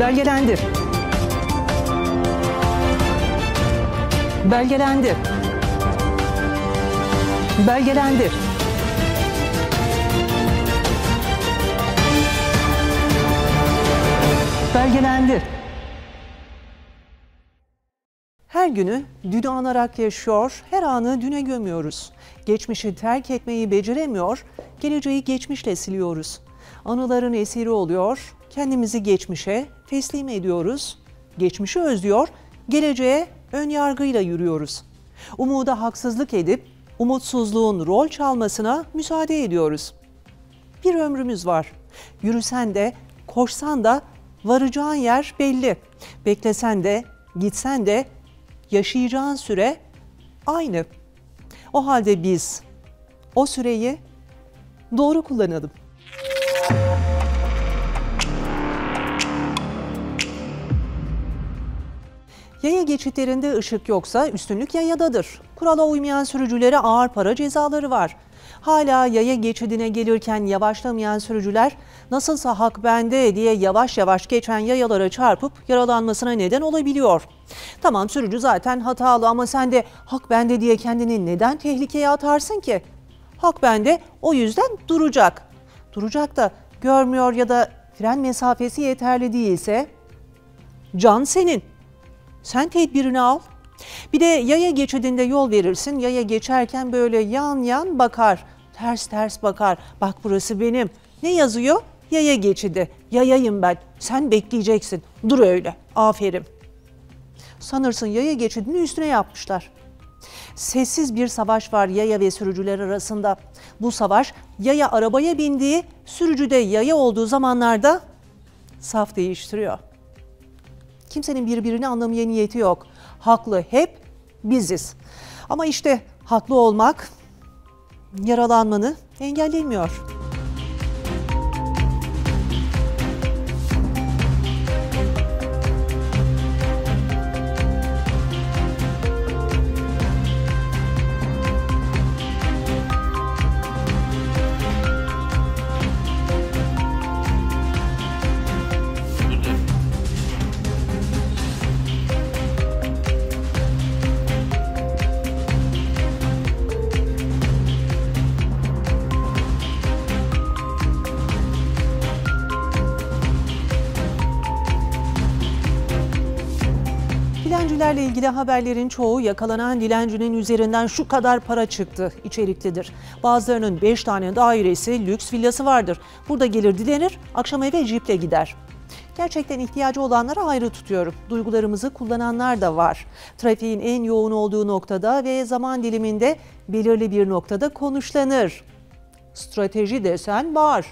Belgelendir. Belgelendir. Belgelendir. Belgelendir. Her günü dünü anarak yaşıyor, her anı düne gömüyoruz. Geçmişi terk etmeyi beceremiyor, geleceği geçmişle siliyoruz. Anıların esiri oluyor, kendimizi geçmişe teslim ediyoruz. Geçmişi özlüyor, geleceğe ön yargıyla yürüyoruz. Umuda haksızlık edip umutsuzluğun rol çalmasına müsaade ediyoruz. Bir ömrümüz var. Yürüsen de, koşsan da varacağın yer belli. Beklesen de, gitsen de yaşayacağın süre aynı. O halde biz o süreyi doğru kullanalım. Yaya geçitlerinde ışık yoksa üstünlük yayadadır. Kurala uymayan sürücülere ağır para cezaları var. Hala yaya geçidine gelirken yavaşlamayan sürücüler nasılsa hak bende diye yavaş yavaş geçen yayalara çarpıp yaralanmasına neden olabiliyor. Tamam sürücü zaten hatalı ama sen de hak bende diye kendini neden tehlikeye atarsın ki? Hak bende o yüzden duracak. Duracak da görmüyor ya da fren mesafesi yeterli değilse can senin. Sen tedbirini al. Bir de yaya geçidinde yol verirsin. Yaya geçerken böyle yan yan bakar. Ters ters bakar. Bak burası benim. Ne yazıyor? Yaya geçidi. Yayayım ben. Sen bekleyeceksin. Dur öyle. Aferin. Sanırsın yaya geçidini üstüne yapmışlar. Sessiz bir savaş var yaya ve sürücüler arasında. Bu savaş yaya arabaya bindiği, sürücü de yaya olduğu zamanlarda saf değiştiriyor. Kimsenin birbirini anlamaya niyeti yok. Haklı hep biziz. Ama işte haklı olmak yaralanmanı engellemiyor. Dilencilerle ilgili haberlerin çoğu yakalanan dilencinin üzerinden şu kadar para çıktı içeriklidir. Bazılarının 5 tane dairesi, lüks villası vardır. Burada gelir dilenir, akşam eve jiple gider. Gerçekten ihtiyacı olanlara ayrı tutuyorum. Duygularımızı kullananlar da var. Trafiğin en yoğun olduğu noktada ve zaman diliminde belirli bir noktada konuşlanır. Strateji desen var.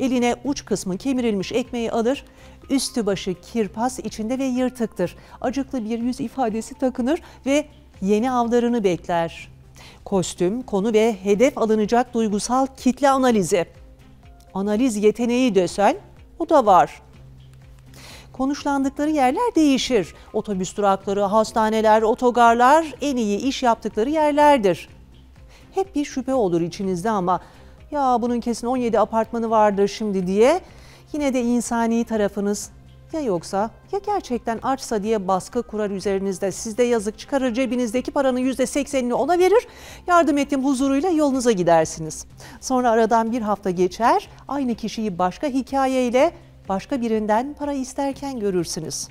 Eline uç kısmı kemirilmiş ekmeği alır, üstü başı kirpas içinde ve yırtıktır. Acıklı bir yüz ifadesi takınır ve yeni avlarını bekler. Kostüm, konu ve hedef alınacak duygusal kitle analizi. Analiz yeteneği desen o da var. Konuşlandıkları yerler değişir. Otobüs durakları, hastaneler, otogarlar en iyi iş yaptıkları yerlerdir. Hep bir şüphe olur içinizde ama ya bunun kesin 17 apartmanı vardır şimdi diye yine de insani tarafınız ya yoksa ya gerçekten açsa diye baskı kurar üzerinizde sizde yazık çıkarır cebinizdeki paranın %80'ini ona verir yardım ettim huzuruyla yolunuza gidersiniz. Sonra aradan bir hafta geçer aynı kişiyi başka hikayeyle başka birinden para isterken görürsünüz.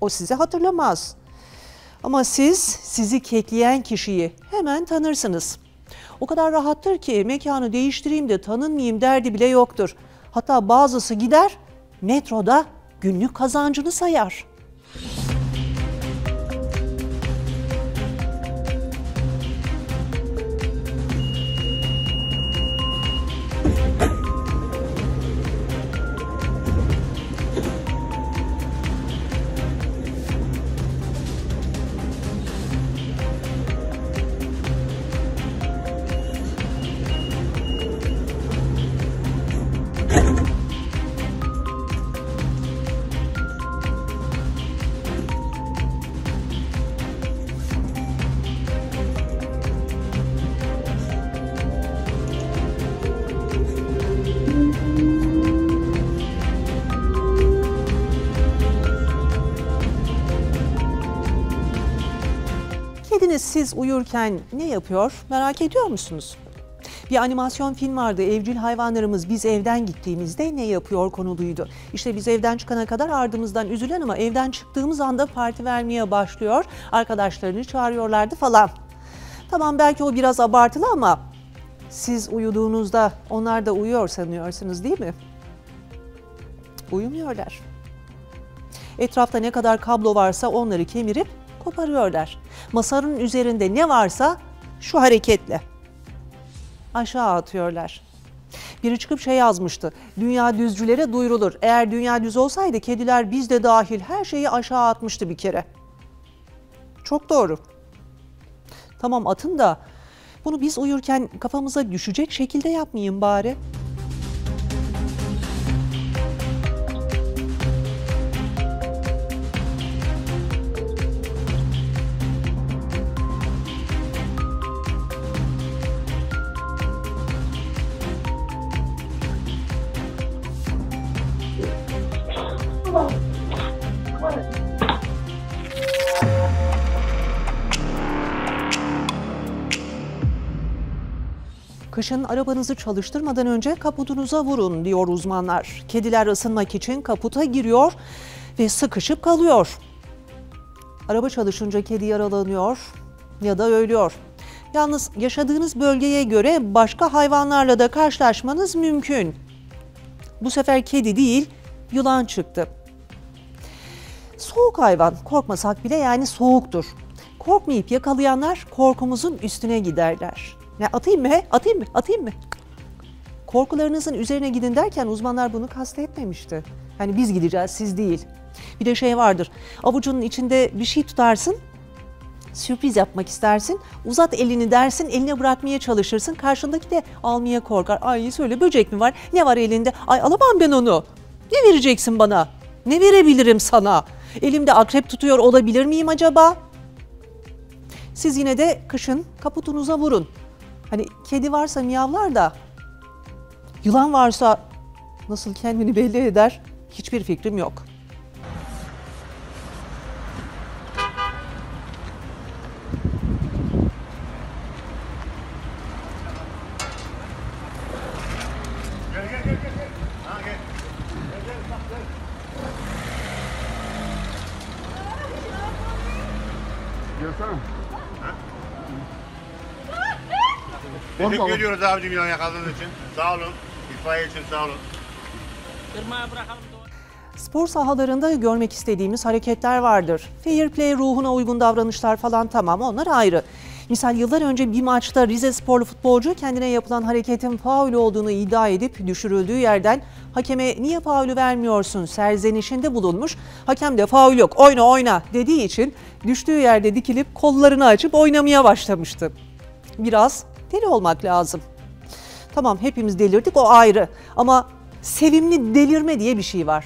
O sizi hatırlamaz. Ama siz sizi kekleyen kişiyi hemen tanırsınız. O kadar rahattır ki mekanı değiştireyim de tanınmayayım derdi bile yoktur. Hatta bazısı gider metroda günlük kazancını sayar. Siz uyurken ne yapıyor merak ediyor musunuz? Bir animasyon film vardı. Evcil hayvanlarımız biz evden gittiğimizde ne yapıyor konuluydu. İşte biz evden çıkana kadar ardımızdan üzülen ama evden çıktığımız anda parti vermeye başlıyor. Arkadaşlarını çağırıyorlardı falan. Tamam belki o biraz abartılı ama siz uyuduğunuzda onlar da uyuyor sanıyorsunuz değil mi? Uyumuyorlar. Etrafta ne kadar kablo varsa onları kemirip koparıyorlar. Masanın üzerinde ne varsa şu hareketle aşağı atıyorlar. Biri çıkıp şey yazmıştı. Dünya düzcülere duyurulur. Eğer dünya düz olsaydı kediler biz de dahil her şeyi aşağı atmıştı bir kere. Çok doğru. Tamam atın da bunu biz uyurken kafamıza düşecek şekilde yapmayın bari. Kışın arabanızı çalıştırmadan önce kaputunuza vurun diyor uzmanlar. Kediler ısınmak için kaputa giriyor ve sıkışıp kalıyor. Araba çalışınca kedi yaralanıyor ya da ölüyor. Yalnız yaşadığınız bölgeye göre başka hayvanlarla da karşılaşmanız mümkün. Bu sefer kedi değil, yılan çıktı. Soğuk hayvan, korkmasak bile yani soğuktur. Korkmayıp yakalayanlar korkumuzun üstüne giderler. Ne atayım mı he? Atayım mı? Atayım mı? Korkularınızın üzerine gidin derken uzmanlar bunu kastetmemişti. Yani biz gideceğiz, siz değil. Bir de şey vardır. Avucunun içinde bir şey tutarsın, sürpriz yapmak istersin. Uzat elini dersin, eline bırakmaya çalışırsın. Karşındaki de almaya korkar. Ay söyle böcek mi var? Ne var elinde? Ay alamam ben onu. Ne vereceksin bana? Ne verebilirim sana? Elimde akrep tutuyor olabilir miyim acaba? Siz yine de kışın kaputunuza vurun. Hani kedi varsa miyavlar da yılan varsa nasıl kendini belli eder hiçbir fikrim yok. Gel gel gel gel. Ha gel. Gel gel bak gel. Gelsene. Teşekkür ediyoruz abicim ya yakaladığınız için. Sağ olun. İtfaiye için sağ olun. Kırmaya bırakalım. Spor sahalarında görmek istediğimiz hareketler vardır. Fair play ruhuna uygun davranışlar falan tamam onlar ayrı. Misal yıllar önce bir maçta Rize sporlu futbolcu kendine yapılan hareketin faul olduğunu iddia edip düşürüldüğü yerden hakeme niye faulü vermiyorsun serzenişinde bulunmuş. Hakem de faul yok oyna oyna dediği için düştüğü yerde dikilip kollarını açıp oynamaya başlamıştı. Biraz deli olmak lazım. Tamam hepimiz delirdik o ayrı ama sevimli delirme diye bir şey var.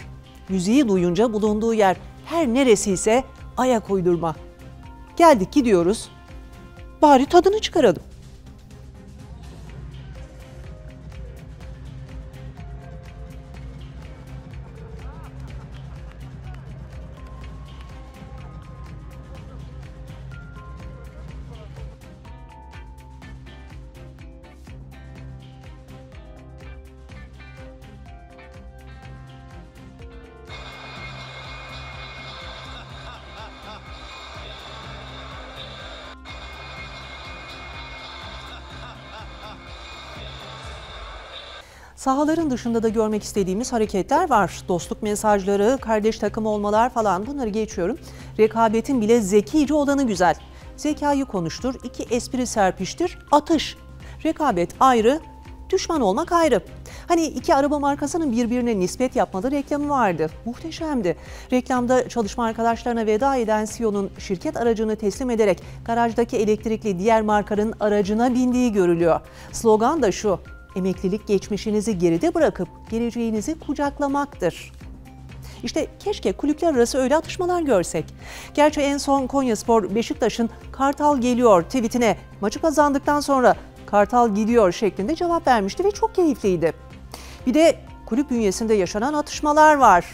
Müziği duyunca bulunduğu yer her neresiyse ayak uydurma. Geldik gidiyoruz. Bari tadını çıkaralım. Sahaların dışında da görmek istediğimiz hareketler var. Dostluk mesajları, kardeş takım olmalar falan bunları geçiyorum. Rekabetin bile zekice olanı güzel. Zekayı konuştur, iki espri serpiştir, atış. Rekabet ayrı, düşman olmak ayrı. Hani iki araba markasının birbirine nispet yapmalı reklamı vardı. Muhteşemdi. Reklamda çalışma arkadaşlarına veda eden CEO'nun şirket aracını teslim ederek garajdaki elektrikli diğer markanın aracına bindiği görülüyor. Slogan da şu, emeklilik geçmişinizi geride bırakıp geleceğinizi kucaklamaktır. İşte keşke kulüpler arası öyle atışmalar görsek. Gerçi en son Konyaspor Beşiktaş'ın Kartal geliyor tweetine maçı kazandıktan sonra Kartal gidiyor şeklinde cevap vermişti ve çok keyifliydi. Bir de kulüp bünyesinde yaşanan atışmalar var.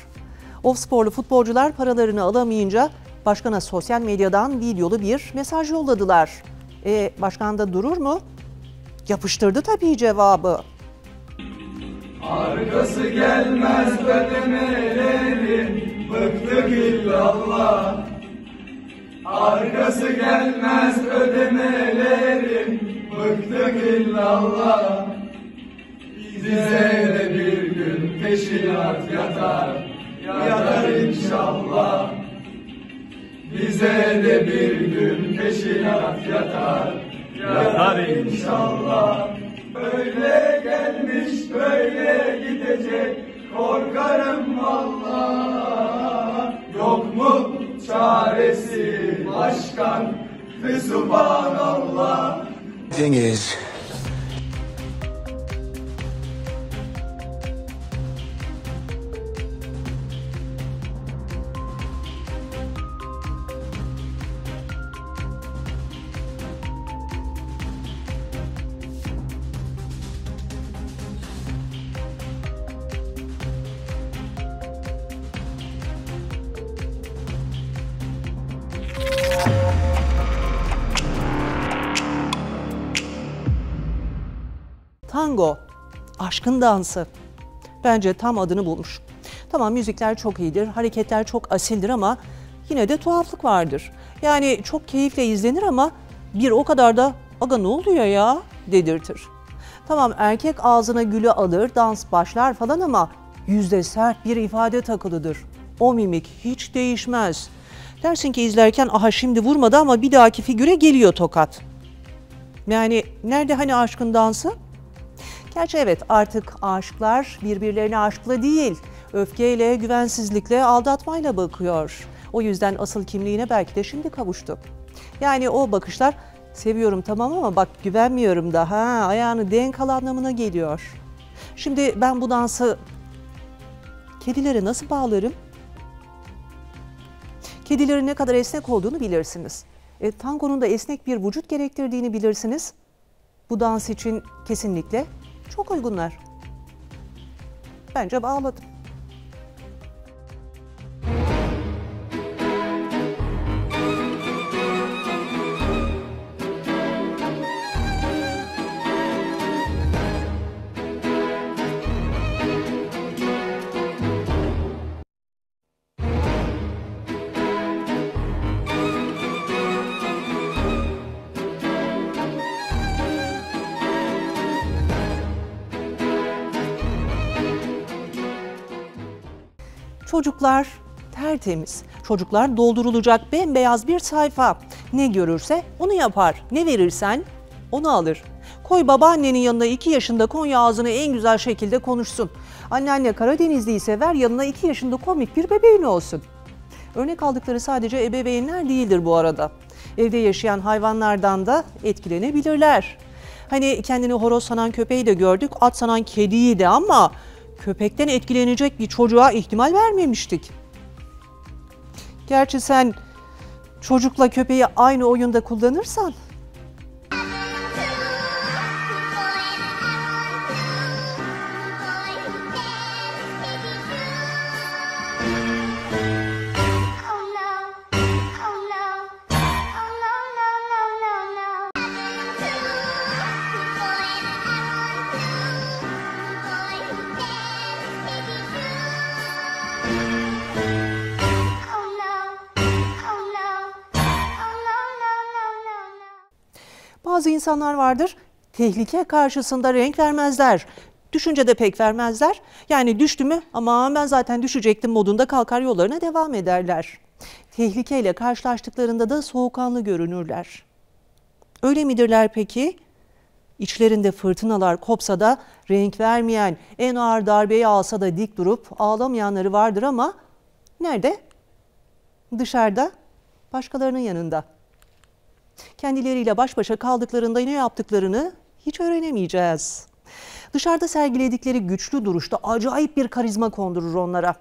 Off sporlu futbolcular paralarını alamayınca Başkana sosyal medyadan videolu bir mesaj yolladılar. E, başkan da durur mu? Yapıştırdı tabii cevabı. Arkası gelmez ödemelerin Bıktık illallah. Arkası gelmez ödemelerin Bıktık illallah. Bize de bir gün peşinat yatar Yatar inşallah. Bize de bir gün peşinat yatar Yatar inşallah Böyle gelmiş böyle gidecek. Korkarım valla Yok mu çaresi başkan? Subhanallah thing is, Tango, aşkın dansı. Bence tam adını bulmuş. Tamam müzikler çok iyidir, hareketler çok asildir ama yine de tuhaflık vardır. Yani çok keyifle izlenir ama bir o kadar da aga ne oluyor ya dedirtir. Tamam erkek ağzına gülü alır, dans başlar falan ama yüzde sert bir ifade takılıdır. O mimik hiç değişmez. Dersin ki izlerken aha şimdi vurmadı ama bir dahaki figüre geliyor tokat. Yani nerede hani aşkın dansı? Gerçi evet artık aşıklar birbirlerine aşkla değil, öfkeyle, güvensizlikle, aldatmayla bakıyor. O yüzden asıl kimliğine belki de şimdi kavuştu. Yani o bakışlar seviyorum tamam ama bak güvenmiyorum da ha ayağını denk al anlamına geliyor. Şimdi ben bu dansı kedilere nasıl bağlarım? Kedilerin ne kadar esnek olduğunu bilirsiniz. E, tangonun da esnek bir vücut gerektirdiğini bilirsiniz. Bu dans için kesinlikle çok uygunlar. Bence bağladım. Çocuklar tertemiz. Çocuklar doldurulacak bembeyaz bir sayfa. Ne görürse onu yapar. Ne verirsen onu alır. Koy babaannenin yanına 2 yaşında Konya ağzını en güzel şekilde konuşsun. Anneanne Karadenizli'yi sever yanına 2 yaşında komik bir bebeğin olsun. Örnek aldıkları sadece ebeveynler değildir bu arada. Evde yaşayan hayvanlardan da etkilenebilirler. Hani kendini horoz sanan köpeği de gördük, at sanan kediyi de ama köpekten etkilenecek bir çocuğa ihtimal vermemiştik. Gerçi sen çocukla köpeği aynı oyunda kullanırsan insanlar vardır tehlike karşısında renk vermezler. Düşünce de pek vermezler. Yani düştü mü aman ben zaten düşecektim modunda kalkar yollarına devam ederler. Tehlikeyle karşılaştıklarında da soğukkanlı görünürler. Öyle midirler peki? İçlerinde fırtınalar kopsa da renk vermeyen, en ağır darbeyi alsa da dik durup ağlamayanları vardır ama nerede? Dışarıda, başkalarının yanında. Kendileriyle baş başa kaldıklarında ne yaptıklarını hiç öğrenemeyeceğiz. Dışarıda sergiledikleri güçlü duruşta acayip bir karizma kondurur onlara.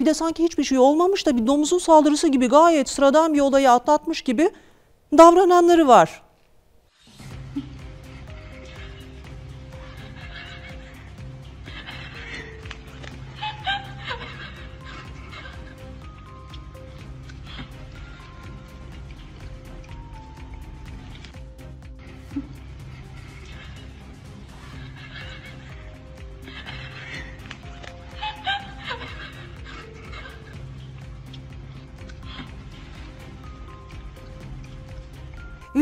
Bir de sanki hiçbir şey olmamış da bir domuzun saldırısı gibi gayet sıradan bir olayı atlatmış gibi davrananları var.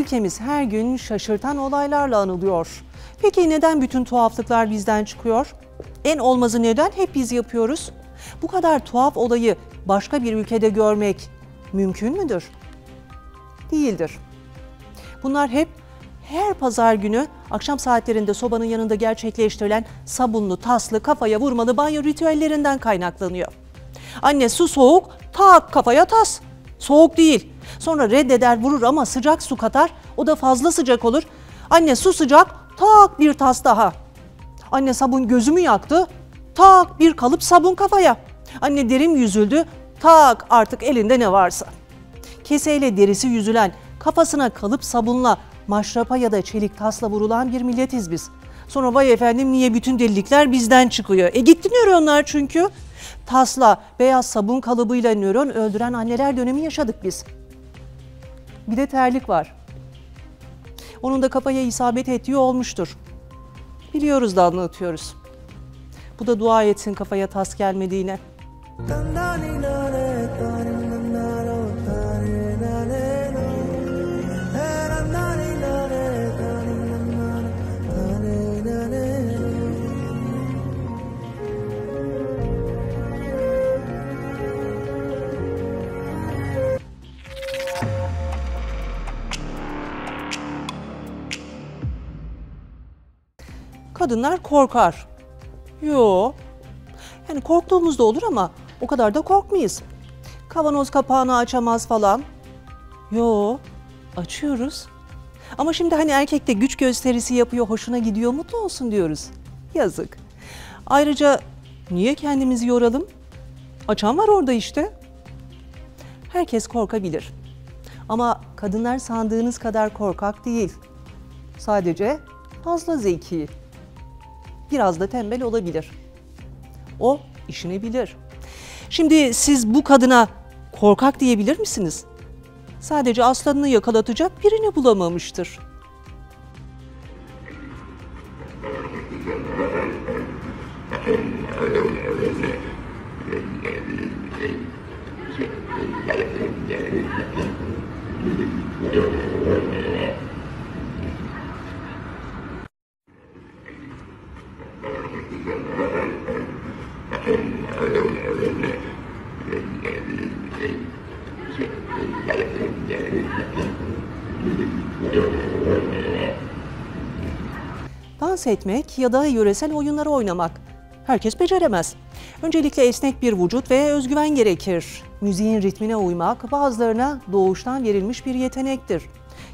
Ülkemiz her gün şaşırtan olaylarla anılıyor. Peki neden bütün tuhaflıklar bizden çıkıyor? En olmazı neden hep biz yapıyoruz? Bu kadar tuhaf olayı başka bir ülkede görmek mümkün müdür? Değildir. Bunlar hep her pazar günü akşam saatlerinde sobanın yanında gerçekleştirilen sabunlu, taslı, kafaya vurmalı banyo ritüellerinden kaynaklanıyor. Anne su soğuk, tak kafaya tas. Soğuk değil. Sonra reddeder vurur ama sıcak su katar, o da fazla sıcak olur. Anne su sıcak, tak bir tas daha. Anne sabun gözümü yaktı, tak bir kalıp sabun kafaya. Anne derim yüzüldü, tak artık elinde ne varsa. Keseyle derisi yüzülen, kafasına kalıp sabunla, maşrapa ya da çelik tasla vurulan bir milletiz biz. Sonra vay efendim niye bütün delilikler bizden çıkıyor? E gitti nöronlar çünkü. Tasla, beyaz sabun kalıbıyla nöron öldüren anneler dönemi yaşadık biz. Bir de terlik var. Onun da kafaya isabet ettiği olmuştur. Biliyoruz da anlatıyoruz. Bu da dua etsin kafaya tas gelmediğine. Kadınlar korkar. Yo. Yani korktuğumuz da olur ama o kadar da korkmayız. Kavanoz kapağını açamaz falan. Yo. Açıyoruz. Ama şimdi hani erkek de güç gösterisi yapıyor, hoşuna gidiyor, mutlu olsun diyoruz. Yazık. Ayrıca niye kendimizi yoralım? Açan var orada işte. Herkes korkabilir. Ama kadınlar sandığınız kadar korkak değil. Sadece fazla zeki. Biraz da tembel olabilir. O işini bilir. Şimdi siz bu kadına korkak diyebilir misiniz? Sadece aslanını yakalatacak birini bulamamıştır. Dans etmek ya da yöresel oyunları oynamak. Herkes beceremez. Öncelikle esnek bir vücut ve özgüven gerekir. Müziğin ritmine uymak bazılarına doğuştan verilmiş bir yetenektir.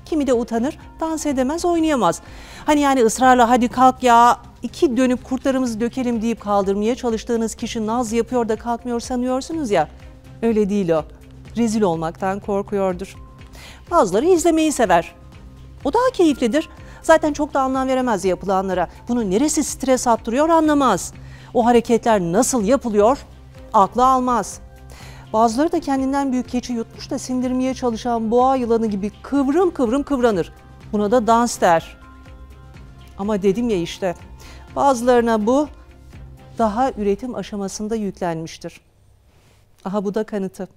Kimi de utanır, dans edemez, oynayamaz. Hani yani ısrarla hadi kalk ya, iki dönüp kurtlarımızı dökelim deyip kaldırmaya çalıştığınız kişi naz yapıyor da kalkmıyor sanıyorsunuz ya. Öyle değil o. Rezil olmaktan korkuyordur. Bazıları izlemeyi sever. O daha keyiflidir. Zaten çok da anlam veremez yapılanlara. Bunun neresi stres attırıyor anlamaz. O hareketler nasıl yapılıyor aklı almaz. Bazıları da kendinden büyük keçi yutmuş da sindirmeye çalışan boğa yılanı gibi kıvrım kıvrım kıvranır. Buna da dans der. Ama dedim ya işte bazılarına bu daha üretim aşamasında yüklenmiştir. Aha bu da kanıtı.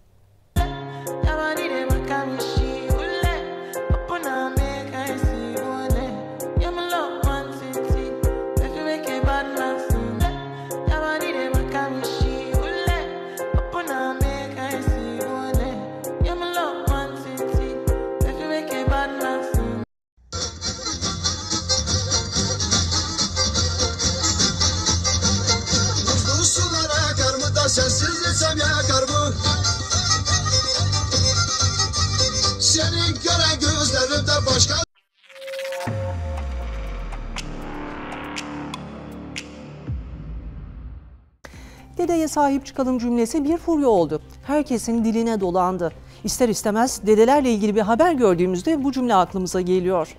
Sahip çıkalım cümlesi bir furya oldu. Herkesin diline dolandı. İster istemez dedelerle ilgili bir haber gördüğümüzde bu cümle aklımıza geliyor.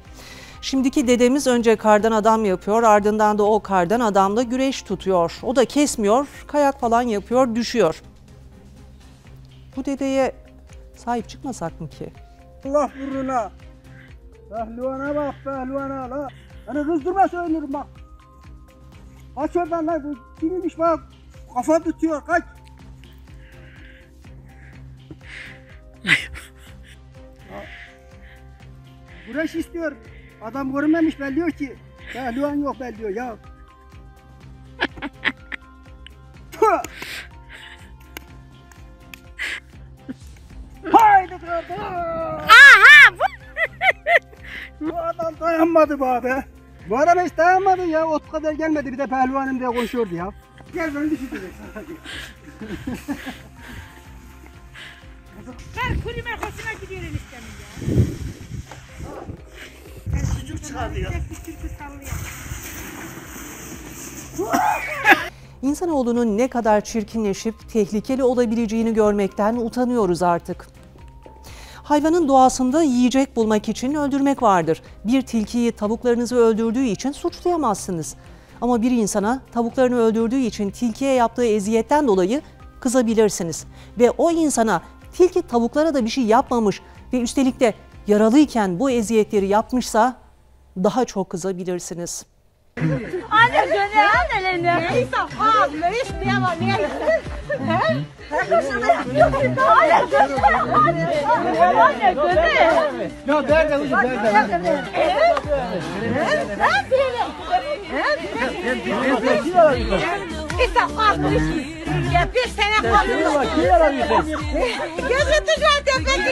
Şimdiki dedemiz önce kardan adam yapıyor, ardından da o kardan adamla güreş tutuyor. O da kesmiyor, kayak falan yapıyor, düşüyor. Bu dedeye sahip çıkmasak mı ki? Allah vuruna. Pehluana bak pehluana la. Hani kızdırma söylüyorum bak. Kaç oradan bu kimmiş bak. Kafa tutuyor kaç. Uğraş istiyor. Adam görünmemiş ben diyor ki. Pehlivan yok ben diyor ya. Haydi kardeş. Aha! bu adam dayanmadı bu abi. Bu adam hiç dayanmadı ya. Ot kadar gelmedi bir de pehlivanım diye konuşuyordu ya. Gel ben düşürecek sana. Ver kuru merkosuna gidiyor eniştemin ya. Sucuk çıkarıyor. Bir türkü sallıyor. İnsanoğlunun ne kadar çirkinleşip tehlikeli olabileceğini görmekten utanıyoruz artık. Hayvanın doğasında yiyecek bulmak için öldürmek vardır. Bir tilkiyi tavuklarınızı öldürdüğü için suçlayamazsınız. Ama bir insana tavuklarını öldürdüğü için tilkiye yaptığı eziyetten dolayı kızabilirsiniz. Ve o insana tilki tavuklara da bir şey yapmamış ve üstelik de yaralıyken bu eziyetleri yapmışsa daha çok kızabilirsiniz. Anne gönül annelerine. Neyse abi ne isteyen var niye He? Sana yapıyor. Anne. Anne gönül. Ya nerede hocam nerede? İşte kalkmış. Ya bir sene kalkmış. Gözü tüccar tepesi.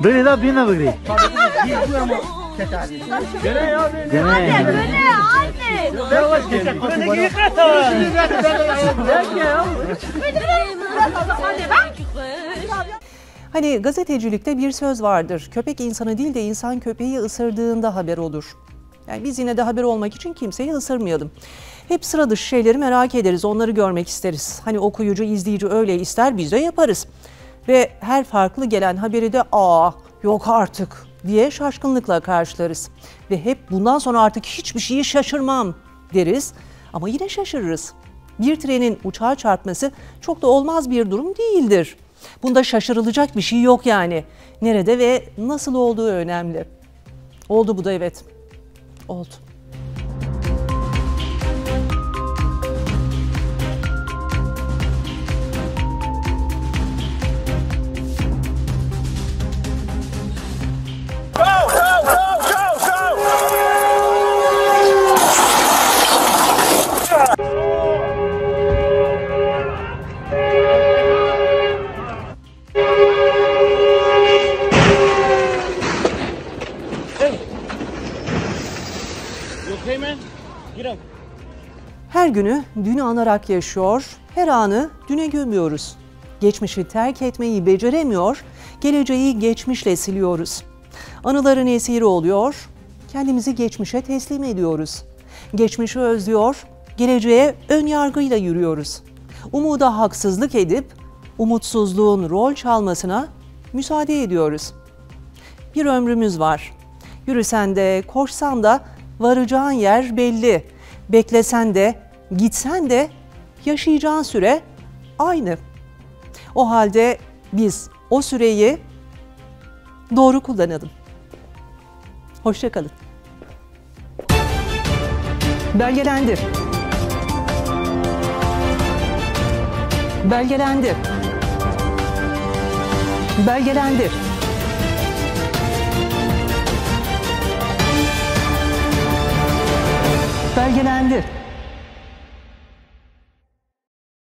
Bu büyük ya. Beni de bina bugri. Anne gönül anne. Anne bak. Hani gazetecilikte bir söz vardır. Köpek insanı değil de insan köpeği ısırdığında haber olur. Yani biz yine de haber olmak için kimseyi ısırmayalım. Hep sıra dışı şeyleri merak ederiz, onları görmek isteriz. Hani okuyucu, izleyici öyle ister, biz de yaparız. Ve her farklı gelen haberi de aa yok artık diye şaşkınlıkla karşılarız. Ve hep bundan sonra artık hiçbir şeyi şaşırmam deriz ama yine şaşırırız. Bir trenin uçağa çarpması çok da olmaz bir durum değildir. Bunda şaşırılacak bir şey yok yani. Nerede ve nasıl olduğu önemli. Oldu bu da evet. Oldu. Günü dünü anarak yaşıyor, her anı düne gömüyoruz. Geçmişi terk etmeyi beceremiyor, geleceği geçmişle siliyoruz. Anıların esiri oluyor, kendimizi geçmişe teslim ediyoruz. Geçmişi özlüyor, geleceğe ön yargıyla yürüyoruz. Umuda haksızlık edip umutsuzluğun rol çalmasına müsaade ediyoruz. Bir ömrümüz var. Yürüsen de, koşsan da varacağın yer belli. Beklesen de, gitsen de yaşayacağın süre aynı. O halde biz o süreyi doğru kullanalım. Hoşçakalın. Belgelendir. Belgelendir. Belgelendir. Belgelendir.